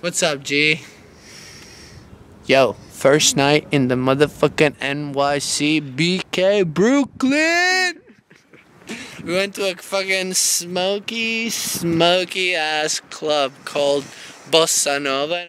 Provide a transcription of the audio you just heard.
What's up, G? Yo, first night in the motherfucking NYC BK Brooklyn. We went to a fucking smoky, smoky ass club called Bossa Nova.